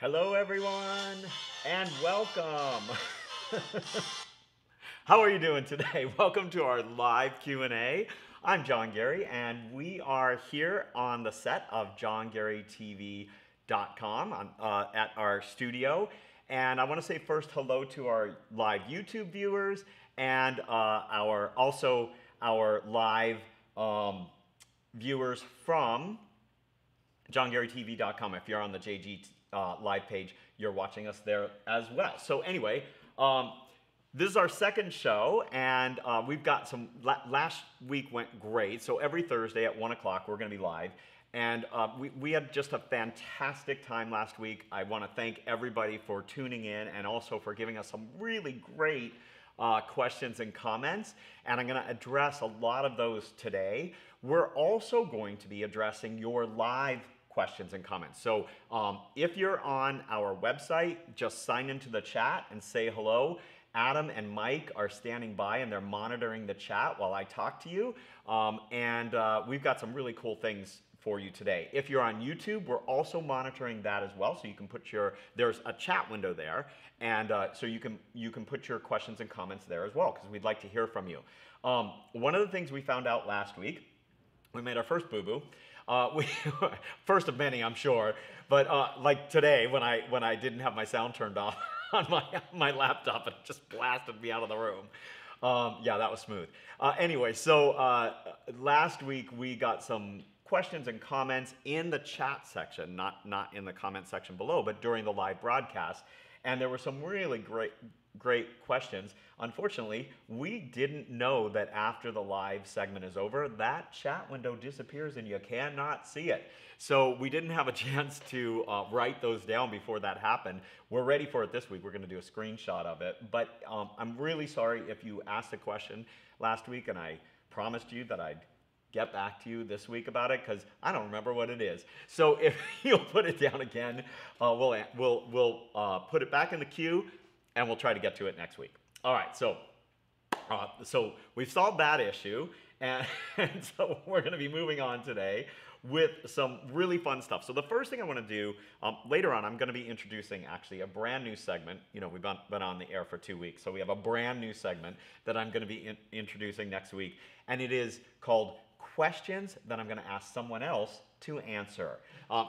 Hello, everyone, and welcome. How are you doing today? Welcome to our live Q&A. I'm John Garey, and we are here on the set of johngareytv.com uh, at our studio. And I want to say first hello to our live YouTube viewers and uh, our also our live um, viewers from johngareytv.com. If you're on the JG uh, live page, you're watching us there as well. So anyway, um, this is our second show, and uh, we've got some. La- last week went great, so every Thursday at one o'clock we're going to be live, and uh, we we had just a fantastic time last week. I want to thank everybody for tuning in and also for giving us some really great. Uh, questions and comments, and I'm going to address a lot of those today. We're also going to be addressing your live questions and comments. So um, if you're on our website, just sign into the chat and say hello. Adam and Mike are standing by and they're monitoring the chat while I talk to you. Um, and uh, we've got some really cool things for you today. If you're on YouTube, we're also monitoring that as well. So you can put your there's a chat window there, and uh, so you can you can put your questions and comments there as well because we'd like to hear from you. Um, one of the things we found out last week, we made our first boo boo. Uh, we first of many, I'm sure, but uh, like today when I when I didn't have my sound turned off on my my laptop, it just blasted me out of the room. Um, yeah, that was smooth. Uh, anyway, so uh, last week we got some questions and comments in the chat section, not, not in the comment section below, but during the live broadcast. And there were some really great, great questions. Unfortunately, we didn't know that after the live segment is over, that chat window disappears and you cannot see it. So we didn't have a chance to uh, write those down before that happened. We're ready for it this week. We're going to do a screenshot of it. But um, I'm really sorry if you asked a question last week and I promised you that I'd get back to you this week about it because I don't remember what it is. So if you'll put it down again, uh, we'll we'll we'll uh, put it back in the queue, and we'll try to get to it next week. All right. So uh, so we've solved that issue, and, and so we're going to be moving on today with some really fun stuff. So the first thing I want to do um, later on, I'm going to be introducing actually a brand new segment. You know, we've been, on the air for two weeks, so we have a brand new segment that I'm going to be in, introducing next week, and it is called questions that I'm going to ask someone else to answer. Um,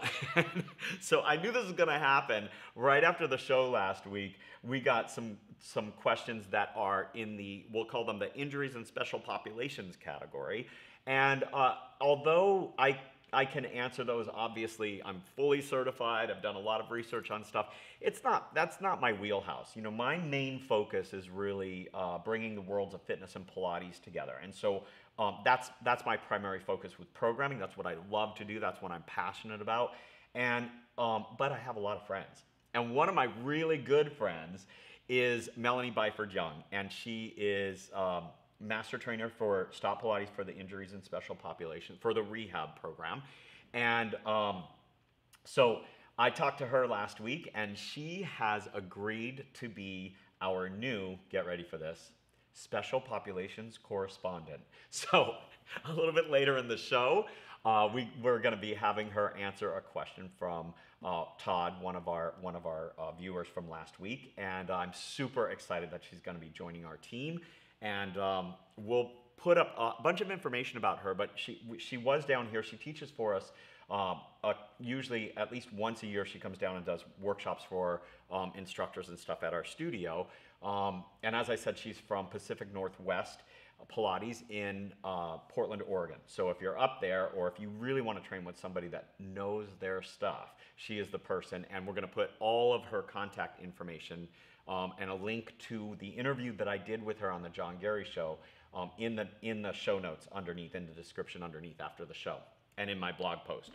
so I knew this was going to happen right after the show last week. We got some some questions that are in the we'll call them the injuries and special populations category. And uh, although I I can answer those. Obviously, I'm fully certified. I've done a lot of research on stuff. It's not that's not my wheelhouse. You know, my main focus is really uh, bringing the worlds of fitness and Pilates together. And so um, that's that's my primary focus with programming. That's what I love to do. That's what I'm passionate about. And um, but I have a lot of friends, and one of my really good friends is Melanie Byford Young, and she is. Um, master trainer for Stott Pilates for the injuries and special population for the rehab program. And um, so I talked to her last week, and she has agreed to be our new, get ready for this, special populations correspondent. So a little bit later in the show, uh, we, we're going to be having her answer a question from uh, Todd, one of our one of our uh, viewers from last week, and I'm super excited that she's going to be joining our team. And um, we'll put up a bunch of information about her. But she she was down here. She teaches for us. Um, usually, at least once a year, she comes down and does workshops for um, instructors and stuff at our studio. Um, and as I said, she's from Pacific Northwest Pilates in uh, Portland, Oregon. So if you're up there, or if you really want to train with somebody that knows their stuff, she is the person. And we're going to put all of her contact information um, and a link to the interview that I did with her on the John Garey Show um, in the in the show notes underneath, in the description underneath after the show, and in my blog post.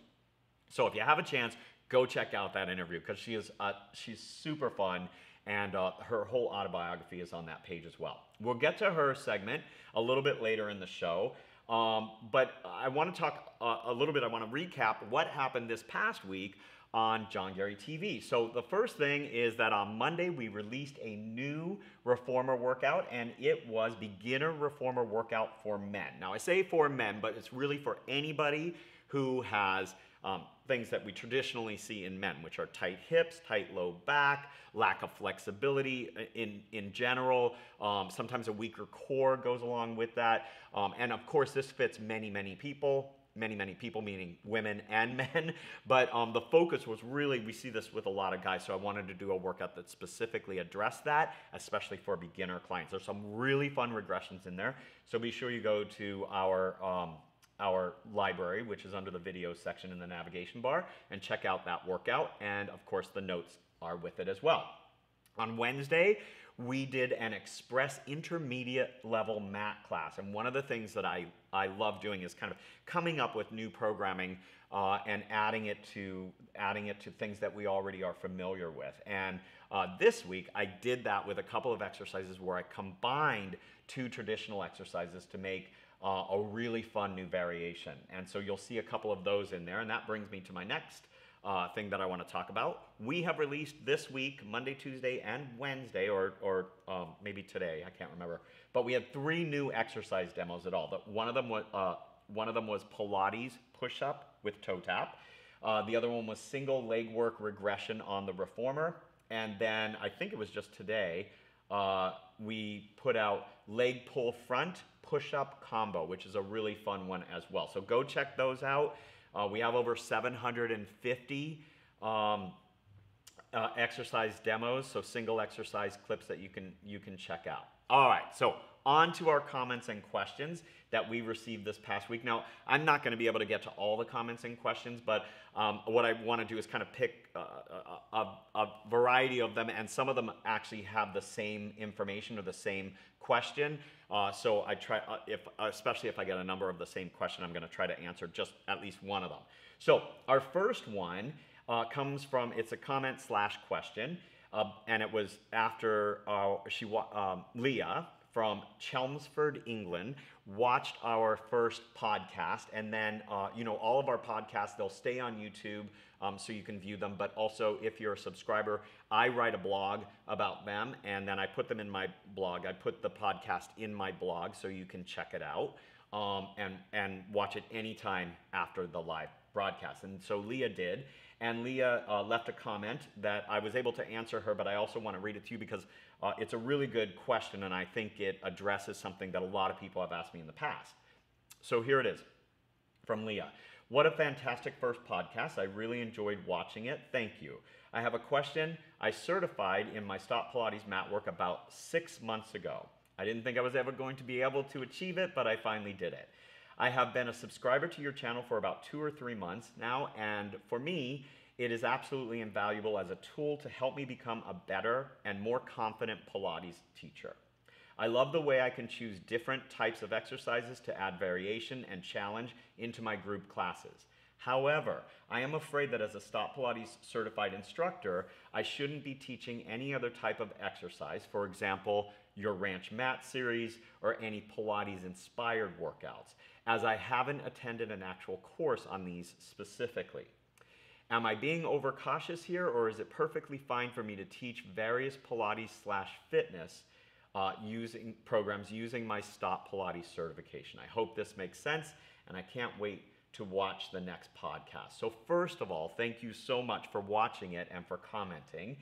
So if you have a chance, go check out that interview because she is uh, she's super fun and uh, her whole autobiography is on that page as well. We'll get to her segment a little bit later in the show, um, but I want to talk uh, a little bit, I want to recap what happened this past week on John Garey TV. So the first thing is that on Monday we released a new reformer workout and it was beginner reformer workout for men. Now I say for men, but it's really for anybody who has um, things that we traditionally see in men, which are tight hips, tight low back, lack of flexibility in, in general. Um, sometimes a weaker core goes along with that. Um, and of course, this fits many, many people many, many people, meaning women and men. But um, the focus was really, we see this with a lot of guys, so I wanted to do a workout that specifically addressed that, especially for beginner clients. There's some really fun regressions in there, so be sure you go to our um, our library, which is under the video section in the navigation bar, and check out that workout. And of course, the notes are with it as well. On Wednesday, we did an express intermediate level mat class. And one of the things that I, I love doing is kind of coming up with new programming uh, and adding it to adding it to things that we already are familiar with. And uh, this week I did that with a couple of exercises where I combined two traditional exercises to make uh, a really fun new variation. And so you'll see a couple of those in there. And that brings me to my next uh, thing that I want to talk about. We have released this week, Monday, Tuesday, and Wednesday, or, or um, maybe today, I can't remember. But we had three new exercise demos at all. One, of them was, uh, one of them was Pilates push up with toe tap. Uh, the other one was single leg work regression on the reformer. And then I think it was just today, uh, we put out leg pull front push up combo, which is a really fun one as well. So go check those out. Uh, we have over 750 um, uh, exercise demos, so single exercise clips that you can you can check out. All right, so on to our comments and questions that we received this past week. Now, I'm not going to be able to get to all the comments and questions, but um, what I want to do is kind of pick uh, a, a, a, variety of them, and some of them actually have the same information or the same question. Uh, so I try, uh, if, especially if I get a number of the same question, I'm going to try to answer just at least one of them. So our first one uh, comes from, it's a comment slash question, uh, and it was after uh, she, um, Leah from Chelmsford, England, watched our first podcast, and then uh, you know all of our podcasts they'll stay on YouTube, um, so you can view them. But also, if you're a subscriber, I write a blog about them, and then I put them in my blog. I put the podcast in my blog, so you can check it out um, and and watch it anytime after the live broadcast. And so Leah did, and Leah uh, left a comment that I was able to answer her, but I also want to read it to you because uh, it's a really good question, and I think it addresses something that a lot of people have asked me in the past. So here it is from Leah. What a fantastic first podcast. I really enjoyed watching it. Thank you. I have a question. I certified in my Stott Pilates mat work about six months ago. I didn't think I was ever going to be able to achieve it, but I finally did it. I have been a subscriber to your channel for about two or three months now, and for me, it is absolutely invaluable as a tool to help me become a better and more confident Pilates teacher. I love the way I can choose different types of exercises to add variation and challenge into my group classes. However, I am afraid that as a Stott Pilates certified instructor, I shouldn't be teaching any other type of exercise, for example, your ranch mat series or any Pilates inspired workouts, as I haven't attended an actual course on these specifically. Am I being overcautious here, or is it perfectly fine for me to teach various Pilates slash fitness uh, using programs using my Stott Pilates certification? I hope this makes sense, and I can't wait to watch the next podcast. So, first of all, thank you so much for watching it and for commenting.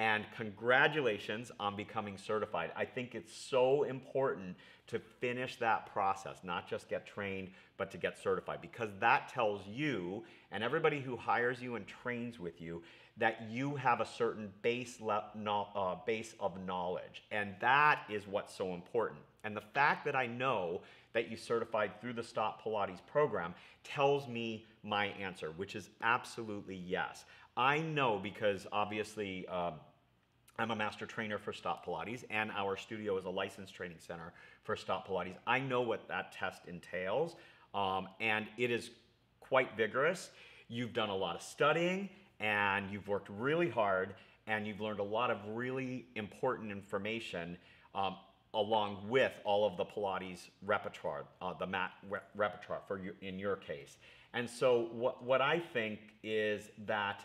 And congratulations on becoming certified. I think it's so important to finish that process, not just get trained, but to get certified, because that tells you and everybody who hires you and trains with you that you have a certain base, no, uh, base of knowledge. And that is what's so important. And the fact that I know that you certified through the Stott Pilates program tells me my answer, which is absolutely yes. I know because obviously um, I'm a master trainer for Stott Pilates, and our studio is a licensed training center for Stott Pilates. I know what that test entails, um, and it is quite vigorous. You've done a lot of studying, and you've worked really hard, and you've learned a lot of really important information um, along with all of the Pilates repertoire, uh, the mat re repertoire for you, in your case. And so what, what I think is that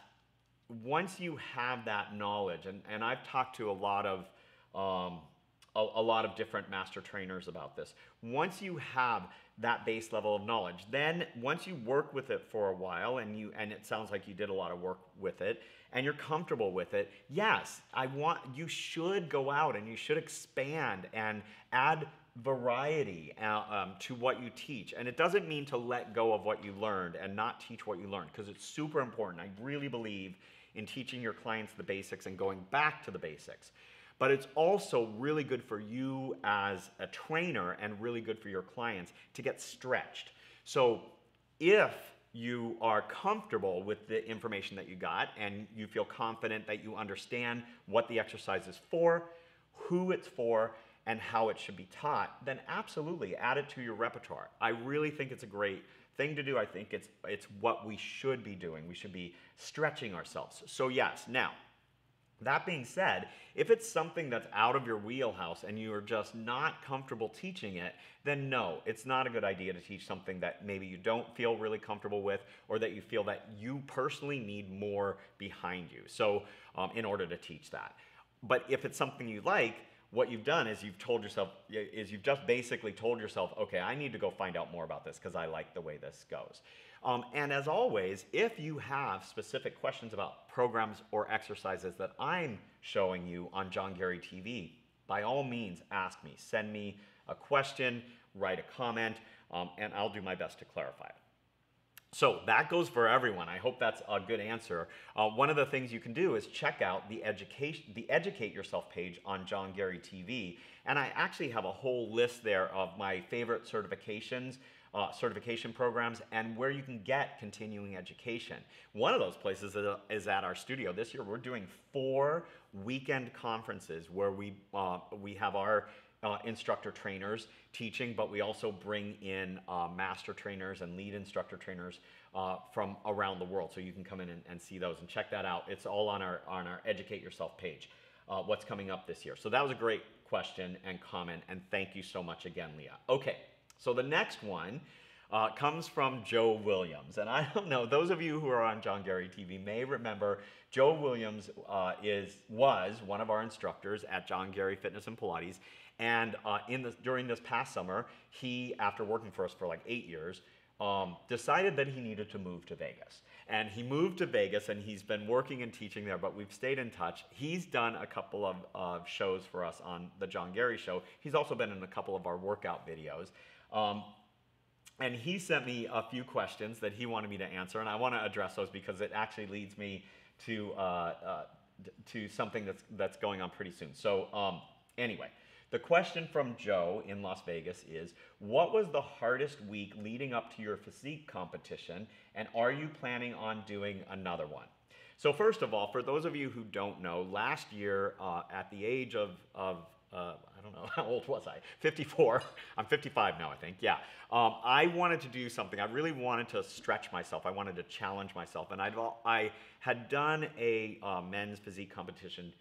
once you have that knowledge, and, and I've talked to a lot of um, a, a lot of different master trainers about this. Once you have that base level of knowledge, then once you work with it for a while and you and it sounds like you did a lot of work with it and you're comfortable with it, yes, I want you should go out and you should expand and add variety uh, um, to what you teach. And it doesn't mean to let go of what you learned and not teach what you learned because it's super important. I really believe in teaching your clients the basics and going back to the basics. But it's also really good for you as a trainer and really good for your clients to get stretched. So if you are comfortable with the information that you got and you feel confident that you understand what the exercise is for, who it's for, and how it should be taught, then absolutely add it to your repertoire. I really think it's a great thing to do. I think it's it's what we should be doing. We should be stretching ourselves. So yes, now that being said, if it's something that's out of your wheelhouse and you are just not comfortable teaching it, then no, it's not a good idea to teach something that maybe you don't feel really comfortable with or that you feel that you personally need more behind you. So, um, in order to teach that. But if it's something you like, what you've done is you've told yourself is you've just basically told yourself okay i need to go find out more about this because i like the way this goes. Um, and as always if you have specific questions about programs or exercises that i'm showing you on john garey tv by all means ask me. Send me a question write a comment um, and i'll do my best to clarify it so that goes for everyone. I hope that's a good answer. Uh, one of the things you can do is check out the education, the Educate Yourself page on John Garey TV, and I actually have a whole list there of my favorite certifications. Uh, certification programs and where you can get continuing education. One of those places is at our studio. This year we're doing four weekend conferences where we uh, we have our uh, instructor trainers teaching, but we also bring in uh, master trainers and lead instructor trainers uh, from around the world. So you can come in and, and, see those and check that out. It's all on our on our Educate Yourself page. Uh, what's coming up this year? So that was a great question and comment, and thank you so much again, Leah. Okay, so the next one. Uh, comes from Joe Williams. And I don't know, those of you who are on John Garey TV may remember Joe Williams uh, is, was one of our instructors at John Garey Fitness and Pilates. And uh, in this, during this past summer, he, after working for us for like eight years, um, decided that he needed to move to Vegas. And he moved to Vegas and he's been working and teaching there, but we've stayed in touch. He's done a couple of uh, shows for us on the John Garey Show. He's also been in a couple of our workout videos. Um, and he sent me a few questions that he wanted me to answer, and I want to address those because it actually leads me to, uh, uh, to something that's, that's going on pretty soon. So, um, anyway. The question from Joe in Las Vegas is What was the hardest week leading up to your physique competition, and are you planning on doing another one? So, first of all, for those of you who don't know, last year uh, at the age of, of uh, I don't know, how old was I? 54. I'm 55 now, I think. Yeah. Um, I wanted to do something. I really wanted to stretch myself. I wanted to challenge myself. And I'd, I had done a uh, men's physique competition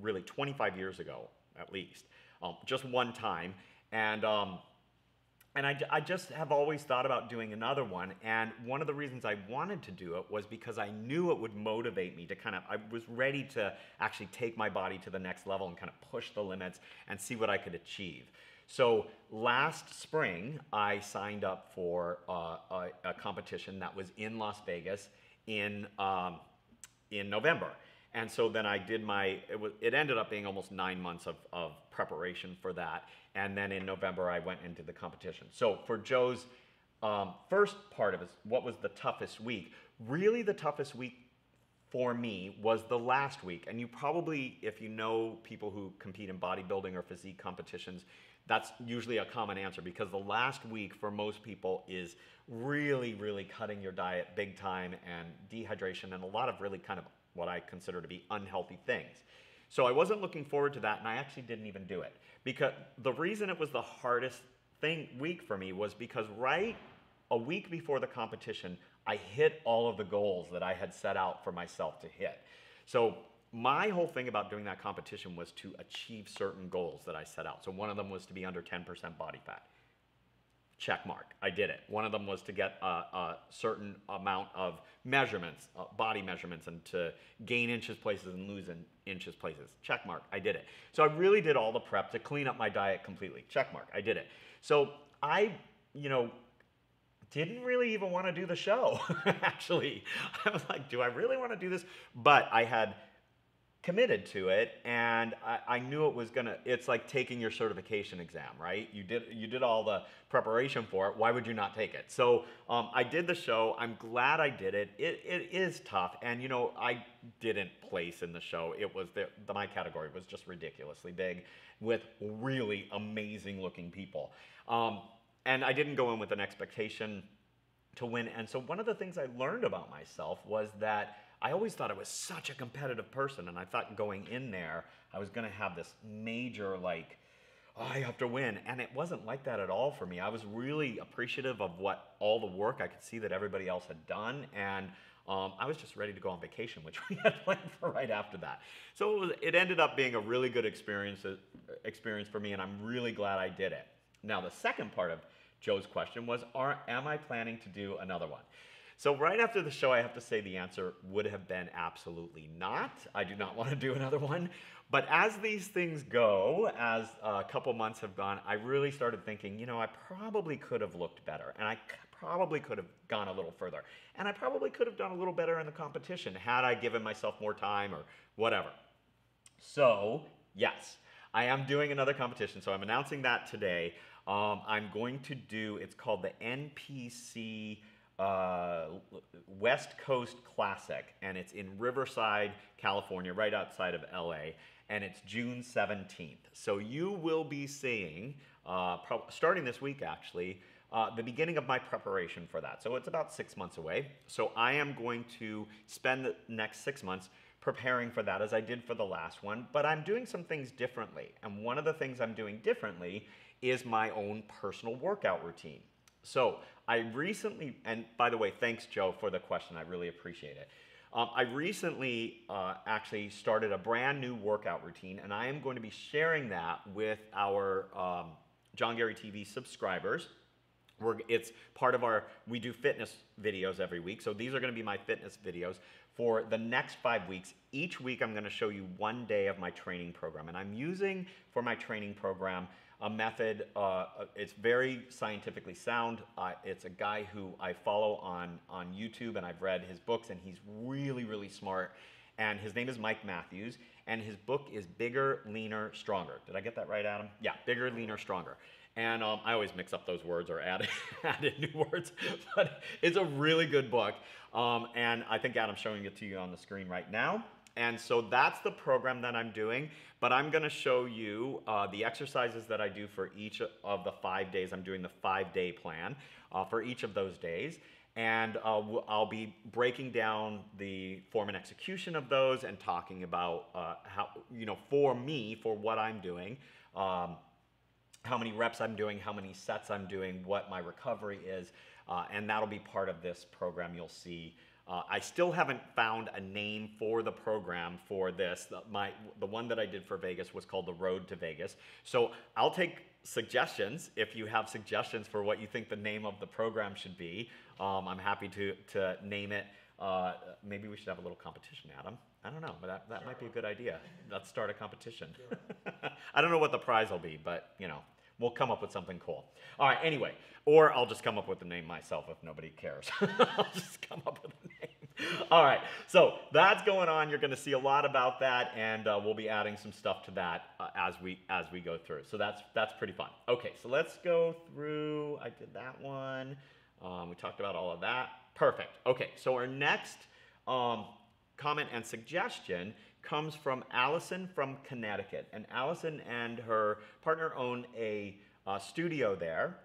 really 25 years ago, at least um, just one time. And, um, and I, I just have always thought about doing another one. And one of the reasons I wanted to do it was because I knew it would motivate me to kind of, I was ready to actually take my body to the next level and kind of push the limits and see what I could achieve. So last spring, I signed up for uh, a, a, competition that was in Las Vegas in, um, in November. And so then I did my, it, was, it ended up being almost nine months of, of preparation for that. And then in November, I went into the competition. So for Joe's um, first part of it, what was the toughest week? Really, the toughest week for me was the last week. And you probably, if you know people who compete in bodybuilding or physique competitions, that's usually a common answer because the last week for most people is really, really cutting your diet big time and dehydration and a lot of really kind of what I consider to be unhealthy things. So I wasn't looking forward to that, and I actually didn't even do it. Because the reason it was the hardest thing week for me was because right a week before the competition, I hit all of the goals that I had set out for myself to hit. So my whole thing about doing that competition was to achieve certain goals that I set out. So one of them was to be under 10% body fat. Check mark. I did it. One of them was to get a, a certain amount of measurements, uh, body measurements, and to gain inches places and lose in inches places. Check mark. I did it. So I really did all the prep to clean up my diet completely. Check mark. I did it. So I, you know, didn't really even want to do the show, actually. I was like, do I really want to do this? But I had committed to it and I, I, knew it was gonna it's like taking your certification exam right? You did you did all the preparation for it. Why would you not take it? So um, i did the show. I'm glad i did it. it it is tough and you know i didn't place in the show. It was the, the my category was just ridiculously big with really amazing looking people. Um, and i didn't go in with an expectation to win. And so one of the things i learned about myself was that I always thought I was such a competitive person, and I thought going in there, I was going to have this major, like, oh, I have to win. And it wasn't like that at all for me. I was really appreciative of what all the work I could see that everybody else had done. And um, I was just ready to go on vacation, which we had planned for right after that. So it, was, it ended up being a really good experience, uh, experience for me, and I'm really glad I did it. Now, the second part of Joe's question was, are, am I planning to do another one? So right after the show, I have to say the answer would have been absolutely not. I do not want to do another one. But as these things go, as a couple months have gone, I really started thinking, you know, I probably could have looked better, and I probably could have gone a little further, and I probably could have done a little better in the competition had I given myself more time or whatever. So yes, I am doing another competition. So I'm announcing that today. Um, I'm going to do. It's called the NPC uh, West Coast Classic, and it's in Riverside, California, right outside of LA, and it's June 17th. So you will be seeing, uh, starting this week actually, uh, the beginning of my preparation for that. So it's about six months away. So I am going to spend the next six months preparing for that as I did for the last one, but I'm doing some things differently. And one of the things I'm doing differently is my own personal workout routine. So I recently, and by the way, thanks Joe for the question. I really appreciate it. Um, I recently uh, actually started a brand new workout routine, and I am going to be sharing that with our um, John Garey TV subscribers. We're, it's part of our, we do fitness videos every week. So these are going to be my fitness videos for the next five weeks. Each week, I'm going to show you one day of my training program. And I'm using for my training program a method. Uh, it's very scientifically sound. Uh, it's a guy who I follow on, on YouTube and I've read his books and he's really, really smart. And his name is Mike Matthews and his book is Bigger, Leaner, Stronger. Did I get that right, Adam? Yeah, Bigger, Leaner, Stronger. And um, I always mix up those words or add, add in new words, but it's a really good book. Um, and I think Adam's showing it to you on the screen right now. And so that's the program that I'm doing. But I'm going to show you uh, the exercises that I do for each of the five days. I'm doing the five day plan uh, for each of those days. And uh, I'll be breaking down the form and execution of those and talking about uh, how, you know, for me, for what I'm doing, um, how many reps I'm doing, how many sets I'm doing, what my recovery is. Uh, and that'll be part of this program you'll see uh, I still haven't found a name for the program for this. The, my, the one that I did for Vegas was called The Road to Vegas. So I'll take suggestions if you have suggestions for what you think the name of the program should be. Um, I'm happy to, to name it. Uh, maybe we should have a little competition, Adam. I don't know, but that, that might be a good idea. Let's start a competition. I don't know what the prize will be, but you know, We'll come up with something cool. All right, anyway, or I'll just come up with the name myself if nobody cares. I'll just come up with a name. All right, so that's going on. You're going to see a lot about that, and uh, we'll be adding some stuff to that uh, as we as we go through. So that's that's pretty fun. Okay, so let's go through. I did that one. Um, we talked about all of that. Perfect. Okay, so our next um, comment and suggestion comes from Allison from Connecticut. And Allison and her partner own a uh, studio there.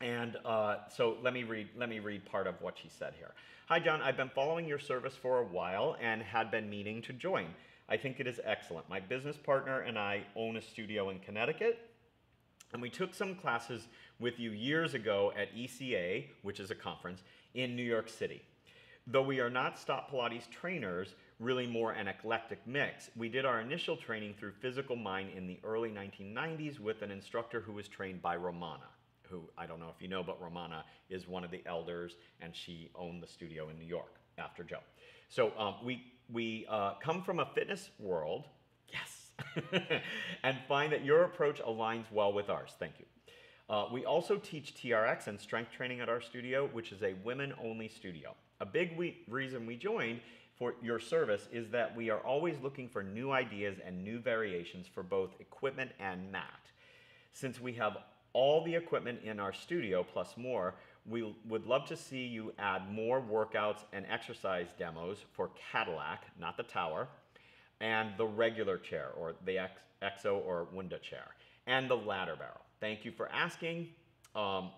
And uh, so let me read let me read part of what she said here. Hi John, I've been following your service for a while and had been meaning to join. I think it is excellent. My business partner and I own a studio in Connecticut, and we took some classes with you years ago at ECA, which is a conference in New York City. Though we are not Stott Pilates trainers, really more an eclectic mix. We did our initial training through Physical Mind in the early 1990s with an instructor who was trained by Romana, who I don't know if you know, but Romana is one of the elders, and she owned the studio in New York after Joe. So um, we we uh, come from a fitness world, yes, and find that your approach aligns well with ours. Thank you. Uh, we also teach TRX and strength training at our studio, which is a women-only studio. A big we- reason we joined for your service is that we are always looking for new ideas and new variations for both equipment and mat. Since we have all the equipment in our studio plus more, we would love to see you add more workouts and exercise demos for Cadillac, not the tower, and the regular chair or the X- EXO or Wunda chair, and the ladder barrel. Thank you for asking, um,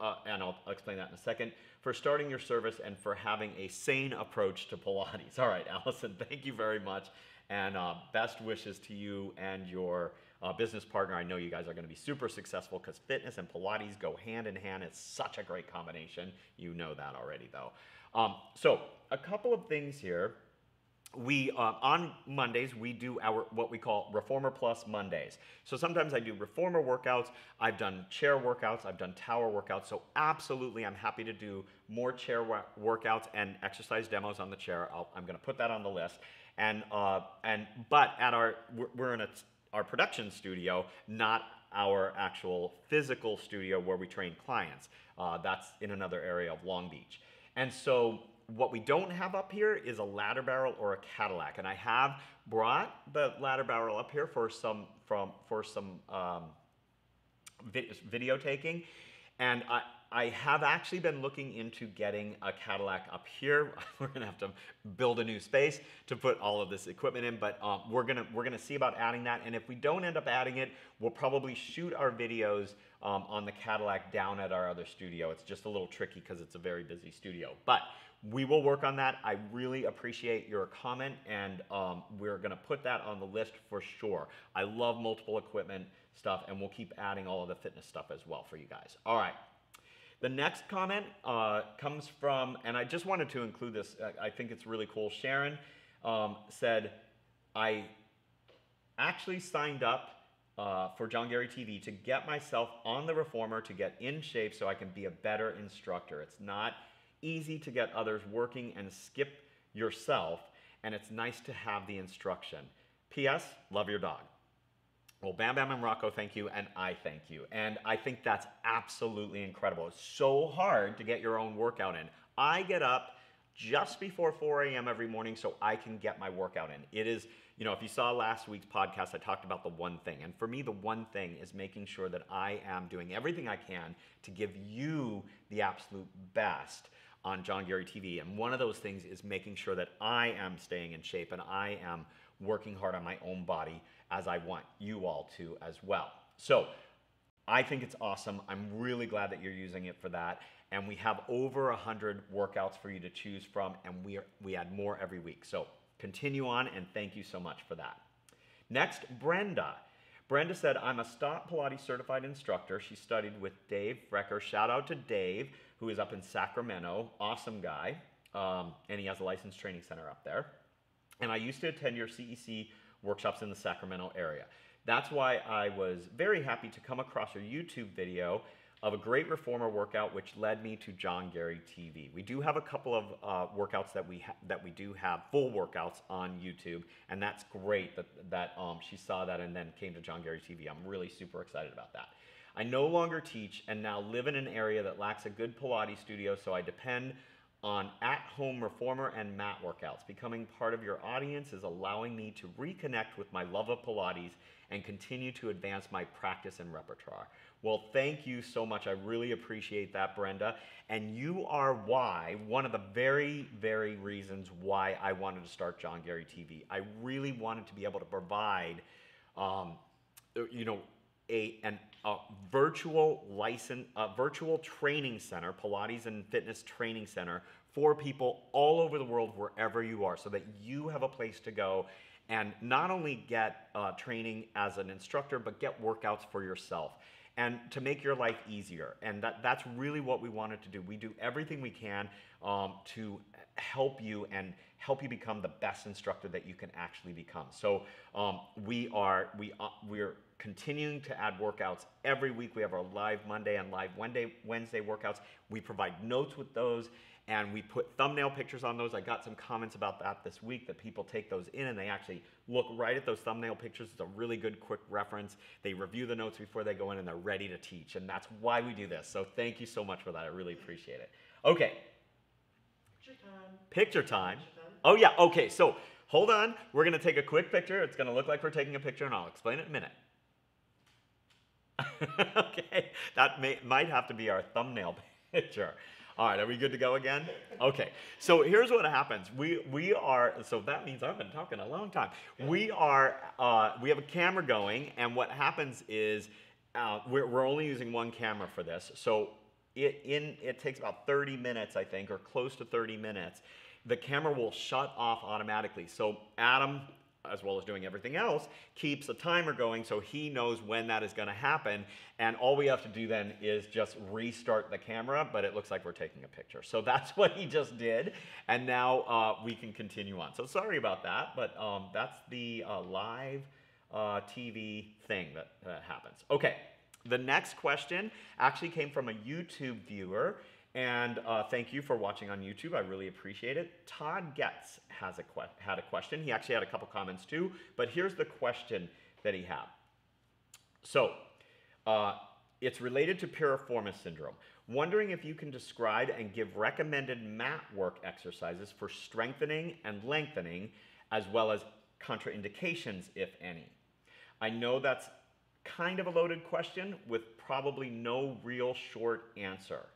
uh, and I'll explain that in a second, for starting your service and for having a sane approach to Pilates. All right, Allison, thank you very much, and uh, best wishes to you and your uh, business partner. I know you guys are going to be super successful because fitness and Pilates go hand in hand. It's such a great combination. You know that already, though. Um, so, a couple of things here. We uh, on Mondays we do our what we call Reformer Plus Mondays. So sometimes I do Reformer workouts. I've done chair workouts. I've done tower workouts. So absolutely, I'm happy to do more chair workouts and exercise demos on the chair. i am going to put that on the list. And uh, and but at our we're, in a our production studio, not our actual physical studio where we train clients. Uh, that's in another area of Long Beach. And so what we don't have up here is a ladder barrel or a Cadillac. And I have brought the ladder barrel up here for some from for some um, video taking. And I, I have actually been looking into getting a Cadillac up here. We're gonna have to build a new space to put all of this equipment in, but um, we're gonna we're gonna see about adding that. And if we don't end up adding it, we'll probably shoot our videos um, on the Cadillac down at our other studio. It's just a little tricky because it's a very busy studio, but we will work on that. I really appreciate your comment, and um, we're gonna put that on the list for sure. I love multiple equipment stuff, and we'll keep adding all of the fitness stuff as well for you guys. All right. The next comment uh, comes from, and I just wanted to include this, I think it's really cool. Sharon um, said, I actually signed up uh, for John Garey TV to get myself on the reformer to get in shape so I can be a better instructor. It's not easy to get others working and skip yourself, and it's nice to have the instruction. P.S. Love your dog. Well, Bam Bam and Rocco, thank you, and I thank you. And I think that's absolutely incredible. It's so hard to get your own workout in. I get up just before 4 a.m. every morning so I can get my workout in. It is, you know, if you saw last week's podcast, I talked about the one thing. And for me, the one thing is making sure that I am doing everything I can to give you the absolute best on John Garey TV. And one of those things is making sure that I am staying in shape and I am working hard on my own body as I want you all to as well. So I think it's awesome. I'm really glad that you're using it for that. And we have over 100 workouts for you to choose from, and we, are, we add more every week. So continue on, and thank you so much for that. Next, Brenda. Brenda said, I'm a Stott Pilates certified instructor. She studied with Dave Frecker. Shout out to Dave, who is up in Sacramento. Awesome guy. Um, and he has a licensed training center up there. And I used to attend your CEC workshops in the Sacramento area. That's why I was very happy to come across a YouTube video of a great reformer workout, which led me to John Garey TV. We do have a couple of uh, workouts that we ha- that we do have full workouts on YouTube, and that's great that that um, she saw that and then came to John Garey TV. I'm really super excited about that. I no longer teach and now live in an area that lacks a good Pilates studio, so I depend on at-home reformer and mat workouts. Becoming part of your audience is allowing me to reconnect with my love of Pilates and continue to advance my practice and repertoire. Well, thank you so much. I really appreciate that, Brenda. And you are why, one of the very, very reasons why I wanted to start John Garey TV. I really wanted to be able to provide, um, you know, a, an, a virtual license, a virtual training center, Pilates and fitness training center for people all over the world, wherever you are, so that you have a place to go and not only get uh, training as an instructor, but get workouts for yourself and to make your life easier. And that, that's really what we wanted to do. We do everything we can um, to help you and help you become the best instructor that you can actually become. So um, we are we uh, we're continuing to add workouts every week. We have our live Monday and live Wednesday, Wednesday workouts. We provide notes with those and we put thumbnail pictures on those. I got some comments about that this week that people take those in and they actually look right at those thumbnail pictures. It's a really good quick reference. They review the notes before they go in and they're ready to teach. And that's why we do this. So thank you so much for that. I really appreciate it. Okay. Picture time. Picture time. Oh, yeah. Okay. So hold on. We're going to take a quick picture. It's going to look like we're taking a picture and I'll explain it in a minute. okay. That may, might have to be our thumbnail picture. All right, are we good to go again? Okay, so here's what happens. We we are so that means I've been talking a long time. We are uh, we have a camera going, and what happens is uh, we're we're only using one camera for this. So it in it takes about 30 minutes, I think, or close to 30 minutes. The camera will shut off automatically. So Adam as well as doing everything else, keeps a timer going so he knows when that is going to happen. And all we have to do then is just restart the camera, but it looks like we're taking a picture. So that's what he just did. And now uh, we can continue on. So sorry about that, but um, that's the uh, live uh, TV thing that, that happens. Okay, the next question actually came from a YouTube viewer. And uh, thank you for watching on YouTube. I really appreciate it. Todd Getz has a had a question. He actually had a couple comments too, but here's the question that he had. So, uh, it's related to piriformis syndrome. Wondering if you can describe and give recommended mat work exercises for strengthening and lengthening, as well as contraindications, if any. I know that's kind of a loaded question with probably no real short answer.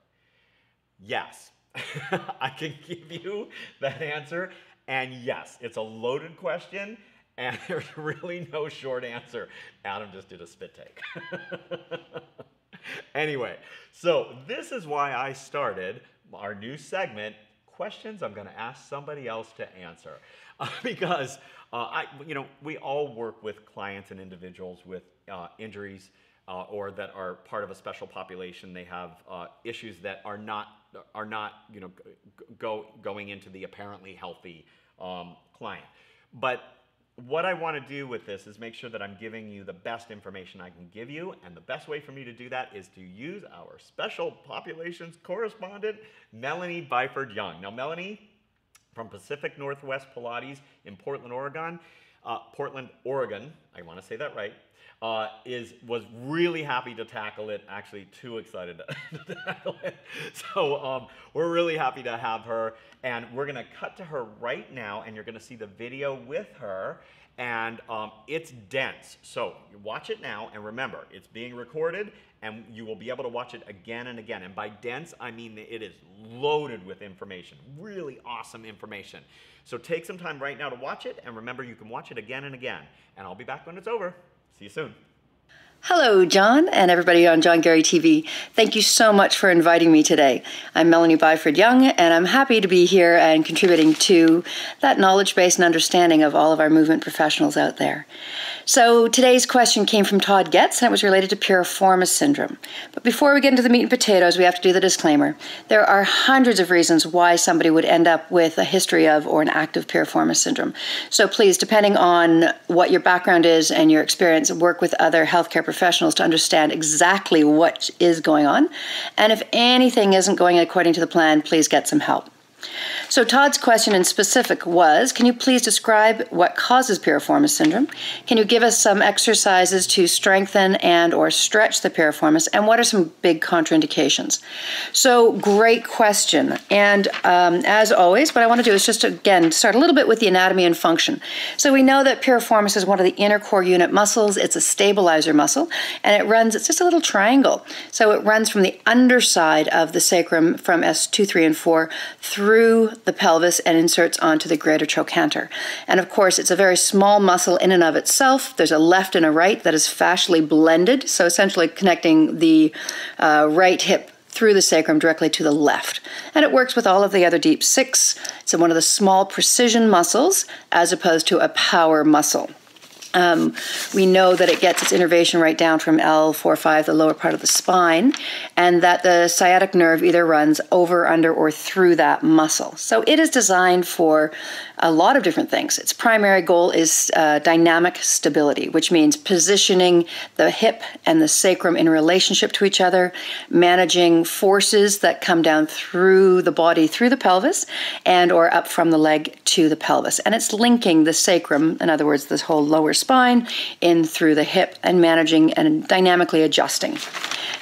Yes, I can give you that answer. And yes, it's a loaded question, and there's really no short answer. Adam just did a spit take. anyway, so this is why I started our new segment questions I'm going to ask somebody else to answer. Uh, because uh, I, you know, we all work with clients and individuals with uh, injuries uh, or that are part of a special population. They have uh, issues that are not are not you know go going into the apparently healthy um, client. But what I want to do with this is make sure that I'm giving you the best information I can give you, and the best way for me to do that is to use our special populations correspondent, Melanie Byford Young. Now, Melanie from Pacific Northwest Pilates in Portland, Oregon, uh, Portland, Oregon, I want to say that right, uh, is was really happy to tackle it. Actually, too excited to, to tackle it. So um, we're really happy to have her, and we're gonna cut to her right now, and you're gonna see the video with her. And um, it's dense. So watch it now, and remember, it's being recorded, and you will be able to watch it again and again. And by dense, I mean that it is loaded with information, really awesome information. So take some time right now to watch it, and remember, you can watch it again and again. And I'll be back when it's over. See you soon. Hello, John, and everybody on John Garey TV. Thank you so much for inviting me today. I'm Melanie Byford Young, and I'm happy to be here and contributing to that knowledge base and understanding of all of our movement professionals out there. So today's question came from Todd Getz, and it was related to piriformis syndrome. But before we get into the meat and potatoes, we have to do the disclaimer. There are hundreds of reasons why somebody would end up with a history of or an active piriformis syndrome. So please, depending on what your background is and your experience, work with other healthcare professionals to understand exactly what is going on. And if anything isn't going according to the plan, please get some help. So Todd's question in specific was, can you please describe what causes piriformis syndrome? Can you give us some exercises to strengthen and or stretch the piriformis? And what are some big contraindications? So great question. And um, as always, what I want to do is just again start a little bit with the anatomy and function. So we know that piriformis is one of the inner core unit muscles. It's a stabilizer muscle, and it runs. It's just a little triangle. So it runs from the underside of the sacrum from S2, 3, and 4 through the pelvis and inserts onto the greater trochanter. And of course, it's a very small muscle in and of itself. There's a left and a right that is fascially blended, so essentially connecting the uh, right hip through the sacrum directly to the left. And it works with all of the other deep six. It's one of the small precision muscles as opposed to a power muscle. Um, we know that it gets its innervation right down from L4-5, the lower part of the spine, and that the sciatic nerve either runs over, under, or through that muscle. So it is designed for a lot of different things. Its primary goal is uh, dynamic stability, which means positioning the hip and the sacrum in relationship to each other, managing forces that come down through the body through the pelvis and or up from the leg to the pelvis. And it's linking the sacrum, in other words, this whole lower spine in through the hip and managing and dynamically adjusting.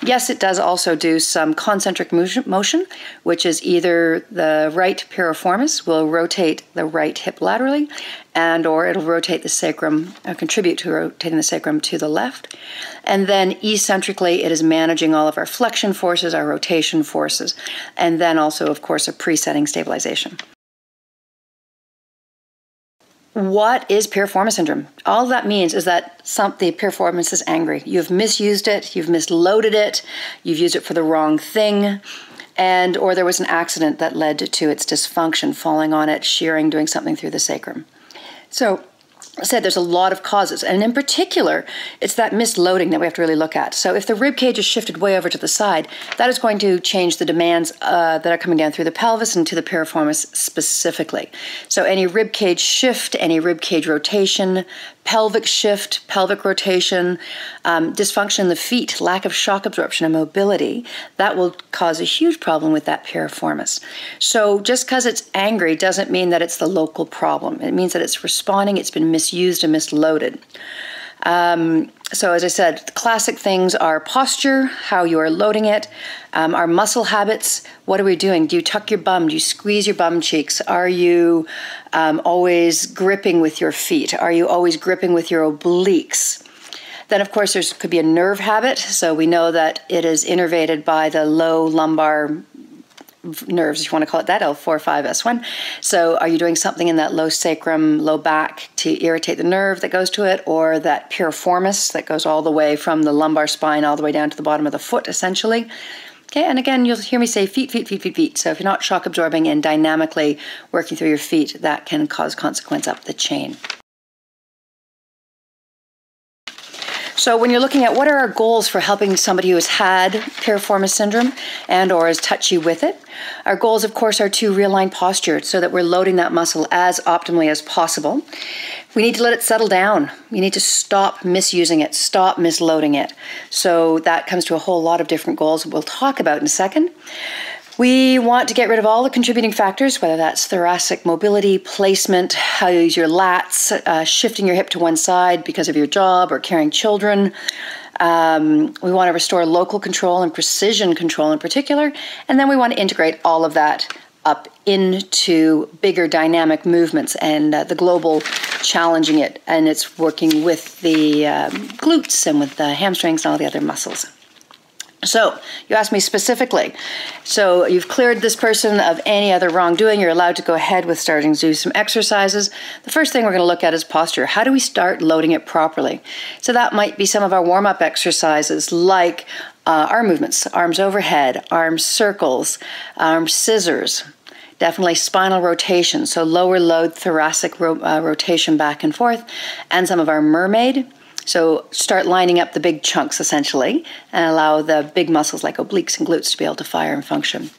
Yes, it does also do some concentric motion, which is either the right piriformis will rotate the right hip laterally and or it'll rotate the sacrum, or contribute to rotating the sacrum to the left. And then eccentrically, it is managing all of our flexion forces, our rotation forces, and then also, of course, a presetting stabilization. What is piriformis syndrome? All that means is that some, the piriformis is angry. You've misused it, you've misloaded it, you've used it for the wrong thing, and or there was an accident that led to its dysfunction, falling on it, shearing, doing something through the sacrum. So said there's a lot of causes, and in particular, it's that misloading that we have to really look at. So if the rib cage is shifted way over to the side, that is going to change the demands uh, that are coming down through the pelvis and to the piriformis specifically. So any rib cage shift, any rib cage rotation, pelvic shift, pelvic rotation, um, dysfunction in the feet, lack of shock absorption and mobility, that will cause a huge problem with that piriformis. So just because it's angry doesn't mean that it's the local problem. It means that it's responding, it's been misused and misloaded. Um, so, as I said, classic things are posture, how you are loading it, um, our muscle habits. What are we doing? Do you tuck your bum? Do you squeeze your bum cheeks? Are you um, always gripping with your feet? Are you always gripping with your obliques? Then, of course, there could be a nerve habit. So we know that it is innervated by the low lumbar nerves, if you want to call it that, L4, 5, S1. So, are you doing something in that low sacrum, low back to irritate the nerve that goes to it, or that piriformis that goes all the way from the lumbar spine all the way down to the bottom of the foot, essentially? Okay, and again, you'll hear me say feet, feet, feet, feet, feet. So, if you're not shock absorbing and dynamically working through your feet, that can cause consequence up the chain. So when you're looking at what are our goals for helping somebody who has had piriformis syndrome and or is touchy with it, our goals of course are to realign posture so that we're loading that muscle as optimally as possible. We need to let it settle down. We need to stop misusing it, stop misloading it. So that comes to a whole lot of different goals we'll talk about in a second. We want to get rid of all the contributing factors, whether that's thoracic mobility, placement, how you use your lats, uh, shifting your hip to one side because of your job or carrying children. Um, we want to restore local control and precision control in particular. And then we want to integrate all of that up into bigger dynamic movements and uh, the global challenging it. And it's working with the um, glutes and with the hamstrings and all the other muscles. So, you asked me specifically. So, you've cleared this person of any other wrongdoing. You're allowed to go ahead with starting to do some exercises. The first thing we're going to look at is posture. How do we start loading it properly? So, that might be some of our warm up exercises like uh, arm movements, arms overhead, arm circles, arm scissors. Definitely spinal rotation, so lower load thoracic ro- uh, rotation back and forth, and some of our mermaid so start lining up the big chunks essentially and allow the big muscles like obliques and glutes to be able to fire and function.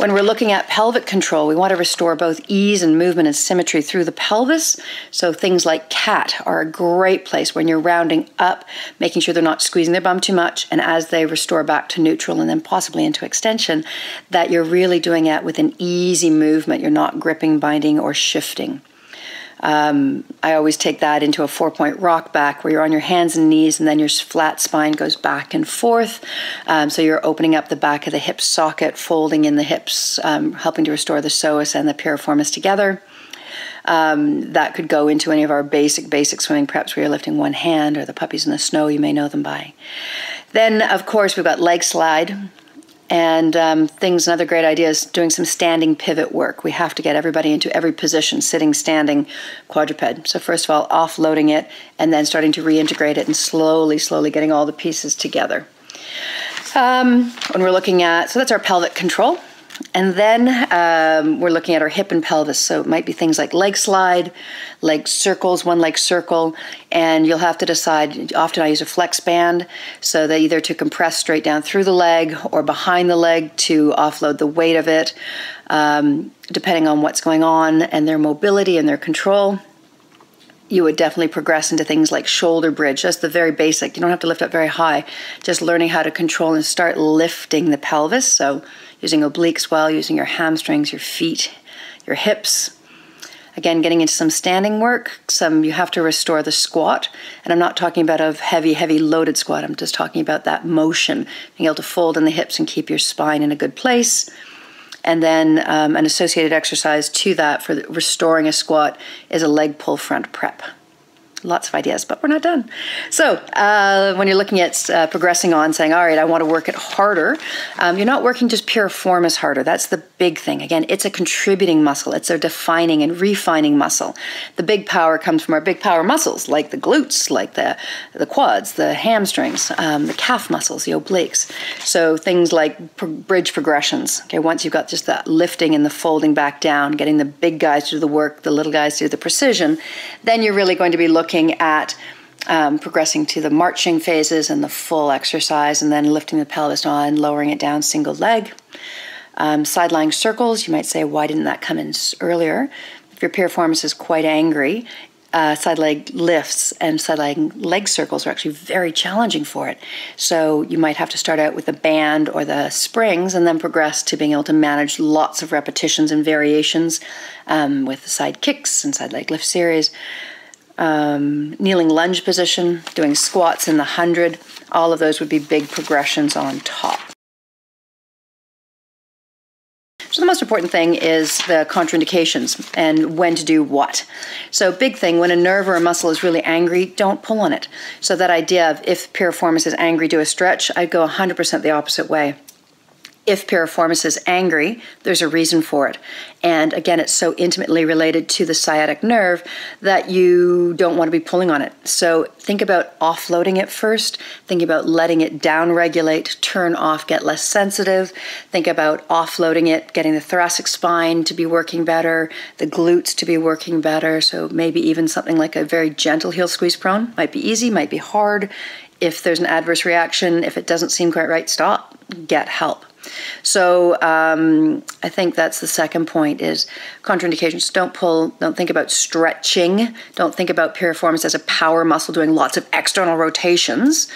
When we're looking at pelvic control, we want to restore both ease and movement and symmetry through the pelvis. So things like cat are a great place when you're rounding up, making sure they're not squeezing their bum too much, and as they restore back to neutral and then possibly into extension, that you're really doing it with an easy movement. You're not gripping, binding, or shifting. Um, I always take that into a four point rock back where you're on your hands and knees and then your flat spine goes back and forth. Um, so you're opening up the back of the hip socket, folding in the hips, um, helping to restore the psoas and the piriformis together. Um, that could go into any of our basic, basic swimming preps where you're lifting one hand or the puppies in the snow, you may know them by. Then, of course, we've got leg slide and um, things another great idea is doing some standing pivot work. We have to get everybody into every position sitting standing quadruped. So first of all offloading it and then starting to reintegrate it and slowly slowly getting all the pieces together. Um, when we're looking at so that's our pelvic control And then um, we're looking at our hip and pelvis. So it might be things like leg slide, leg circles, one leg circle, and you'll have to decide. Often I use a flex band, so that either to compress straight down through the leg or behind the leg to offload the weight of it, um, depending on what's going on and their mobility and their control you would definitely progress into things like shoulder bridge, just the very basic. You don't have to lift up very high, just learning how to control and start lifting the pelvis. So, using obliques well, using your hamstrings, your feet, your hips. Again, getting into some standing work. Some you have to restore the squat, and I'm not talking about a heavy, heavy loaded squat. I'm just talking about that motion, being able to fold in the hips and keep your spine in a good place and then um, an associated exercise to that for restoring a squat is a leg pull front prep lots of ideas, but we're not done. So, uh, when you're looking at uh, progressing on, saying, all right, I want to work it harder, um, you're not working just piriformis harder. That's the big thing. Again, it's a contributing muscle, it's a defining and refining muscle. The big power comes from our big power muscles, like the glutes, like the, the quads, the hamstrings, um, the calf muscles, the obliques. So, things like bridge progressions. Okay, once you've got just that lifting and the folding back down, getting the big guys to do the work, the little guys to do the precision, then you're really going to be looking looking at um, progressing to the marching phases and the full exercise, and then lifting the pelvis on, lowering it down single leg. Um, side lying circles, you might say, why didn't that come in earlier? If your piriformis is quite angry, uh, side leg lifts and side leg leg circles are actually very challenging for it. So you might have to start out with the band or the springs and then progress to being able to manage lots of repetitions and variations um, with side kicks and side leg lift series um, kneeling lunge position, doing squats in the 100. All of those would be big progressions on top. So the most important thing is the contraindications and when to do what. So big thing when a nerve or a muscle is really angry, don't pull on it. So that idea of if piriformis is angry, do a stretch, I'd go 100% the opposite way if piriformis is angry, there's a reason for it. And again, it's so intimately related to the sciatic nerve that you don't want to be pulling on it. So think about offloading it first. Think about letting it down regulate, turn off, get less sensitive. Think about offloading it, getting the thoracic spine to be working better, the glutes to be working better. So maybe even something like a very gentle heel squeeze prone might be easy, might be hard. If there's an adverse reaction, if it doesn't seem quite right, stop, get help. So um, I think that's the second point is contraindications. Don't pull, don't think about stretching. Don't think about piriformis as a power muscle doing lots of external rotations.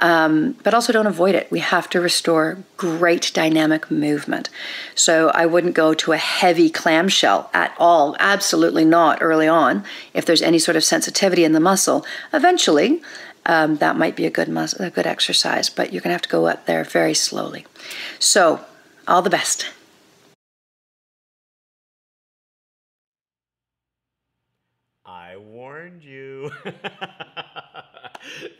Um, but also don't avoid it. We have to restore great dynamic movement. So I wouldn't go to a heavy clamshell at all. Absolutely not early on. If there's any sort of sensitivity in the muscle, eventually um, that might be a good a good exercise, but you're to have to go up there very slowly. So, all the best. I warned you.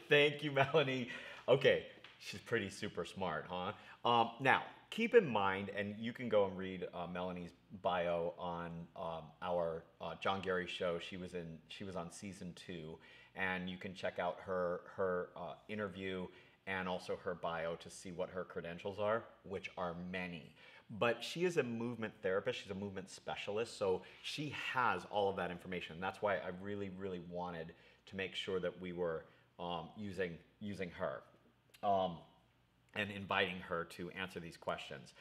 Thank you, Melanie. Okay, she's pretty super smart, huh? Um, now, keep in mind, and you can go and read uh, Melanie's bio on um, our uh, John Garey show. She was in. She was on season two and you can check out her her uh, interview and also her bio to see what her credentials are, which are many. But she is a movement therapist. She's a movement specialist, so she has all of that information. That's why I really, really wanted to make sure that we were um, using using her um, and inviting her to answer these questions.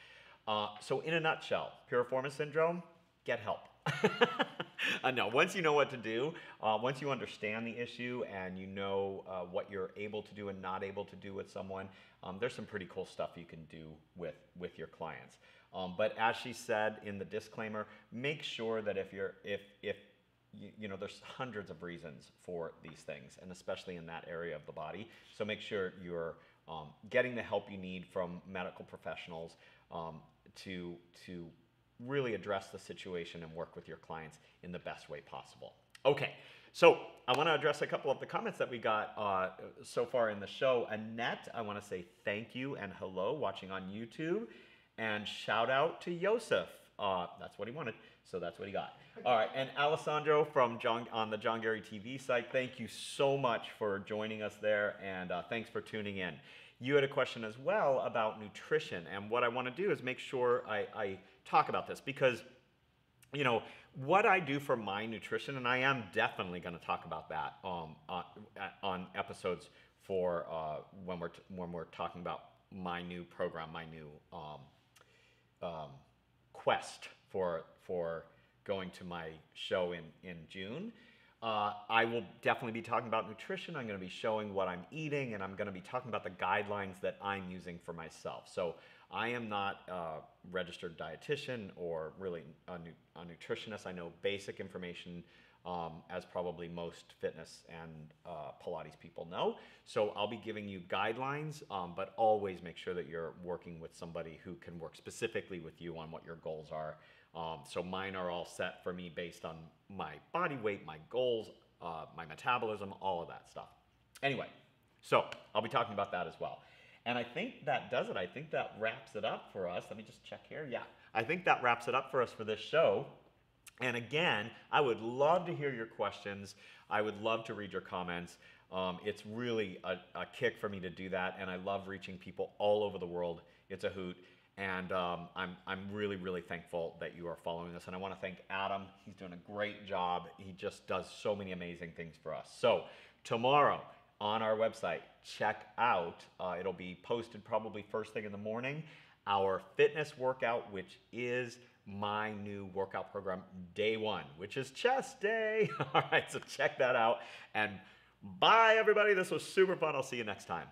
Uh, so, in a nutshell, piriformis syndrome, get help. uh, no, once you know what to do, uh, once you understand the issue and you know uh, what you're able to do and not able to do with someone, um, there's some pretty cool stuff you can do with, with your clients. Um, but as she said in the disclaimer, make sure that if you're if if you, you, know there's hundreds of reasons for these things, and especially in that area of the body. So make sure you're um, getting the help you need from medical professionals um, to to really address the situation and work with your clients in the best way possible. Okay, so I want to address a couple of the comments that we got uh, so far in the show. Annette, I want to say thank you and hello watching on YouTube. And shout out to Yosef. Uh, that's what he wanted, so that's what he got. All right, and Alessandro from John on the John Garey TV site, thank you so much for joining us there, and uh, thanks for tuning in. You had a question as well about nutrition, and what I want to do is make sure I, I talk about this because, you know, what I do for my nutrition, and I am definitely going to talk about that um, on, on episodes for uh, when we're t- when we're talking about my new program, my new um, um, quest for for going to my show in in June. Uh, I will definitely be talking about nutrition. I'm going to be showing what I'm eating, and I'm going to be talking about the guidelines that I'm using for myself. So I am not a registered dietitian or really a, nu- a nutritionist. I know basic information um, as probably most fitness and uh, Pilates people know. So I'll be giving you guidelines, um, but always make sure that you're working with somebody who can work specifically with you on what your goals are. Um, so mine are all set for me based on my body weight, my goals, uh, my metabolism, all of that stuff. Anyway, so I'll be talking about that as well. And I think that does it. I think that wraps it up for us. Let me just check here. Yeah, I think that wraps it up for us for this show. And again, I would love to hear your questions. I would love to read your comments. Um, it's really a, a, kick for me to do that, and I love reaching people all over the world. It's a hoot, and um, I'm, I'm really, really thankful that you are following us. And I want to thank Adam. He's doing a great job. He just does so many amazing things for us. So, tomorrow on our website, check out, uh, it'll be posted probably first thing in the morning, our fitness workout, which is my new workout program, day one, which is chest day. All right, so check that out. And bye, everybody. This was super fun. I'll see you next time.